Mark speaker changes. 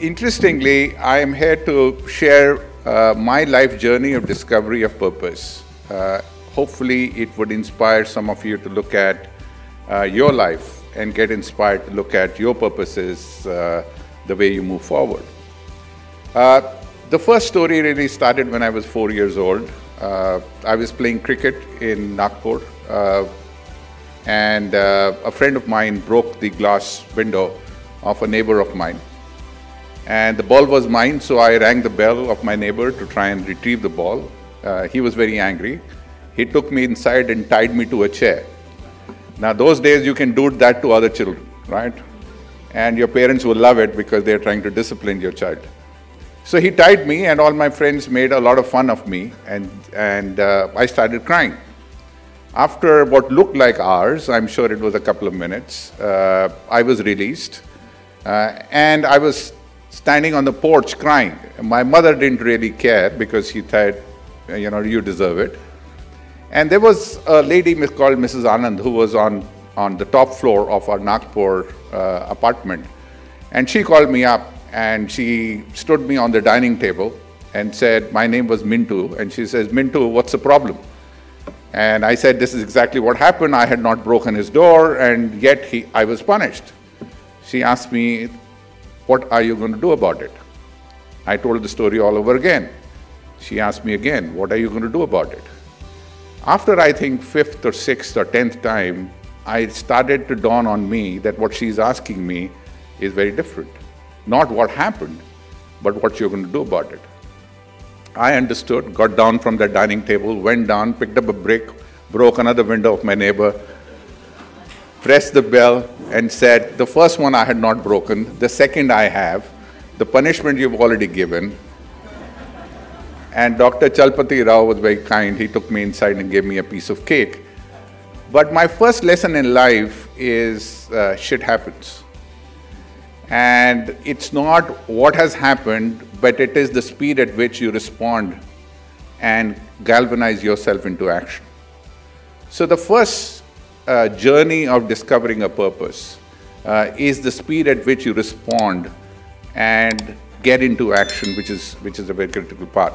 Speaker 1: Interestingly, I am here to share uh, my life journey of discovery of purpose. Uh, hopefully, it would inspire some of you to look at uh, your life and get inspired to look at your purposes uh, the way you move forward. Uh, the first story really started when I was four years old. Uh, I was playing cricket in Nagpur, and a friend of mine broke the glass window of a neighbor of mine and the ball was mine, so I rang the bell of my neighbor to try and retrieve the ball. Uh, he was very angry. He took me inside and tied me to a chair. Now, those days you can do that to other children, right? And your parents will love it because they're trying to discipline your child. So he tied me, and all my friends made a lot of fun of me, and, and uh, I started crying. After what looked like hours, I'm sure it was a couple of minutes, uh, I was released. Uh, and I was standing on the porch crying. My mother didn't really care because she thought, you know, you deserve it. And there was a lady called Mrs. Anand who was on, on the top floor of our Nagpur uh, apartment. And she called me up and she stood me on the dining table and said, my name was Mintu. And she says, Mintu, what's the problem? And I said, this is exactly what happened. I had not broken his door and yet he, I was punished. She asked me, what are you going to do about it? I told the story all over again. She asked me again, What are you going to do about it? After I think fifth or sixth or tenth time, I started to dawn on me that what she's asking me is very different. Not what happened, but what you're going to do about it. I understood, got down from the dining table, went down, picked up a brick, broke another window of my neighbor, pressed the bell, and said, The first one I had not broken, the second I have, the punishment you've already given. And Dr. Chalpati Rao was very kind. He took me inside and gave me a piece of cake. But my first lesson in life is uh, shit happens. And it's not what has happened, but it is the speed at which you respond and galvanize yourself into action. So the first uh, journey of discovering a purpose uh, is the speed at which you respond and get into action, which is, which is a very critical part.